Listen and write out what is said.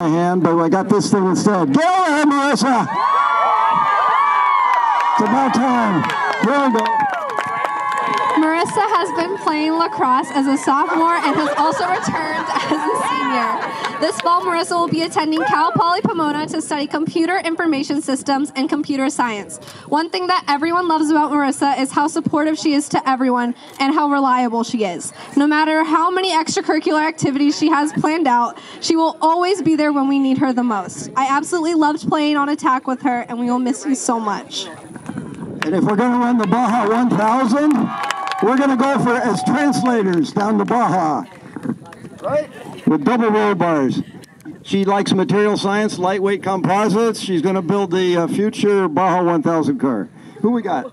my hand, but I got this thing instead. Get over Marissa! It's about time. Here we go. Marissa has been playing lacrosse as a sophomore and has also returned as a. This fall, Marissa will be attending Cal Poly Pomona to study computer information systems and computer science. One thing that everyone loves about Marissa is how supportive she is to everyone and how reliable she is. No matter how many extracurricular activities she has planned out, she will always be there when we need her the most. I absolutely loved playing on attack with her, and we will miss you so much. And if we're going to run the Baja 1000, we're going to go for as translators down the Baja. Right? With double roll bars. She likes material science, lightweight composites. She's going to build the uh, future Baja 1000 car. Who we got?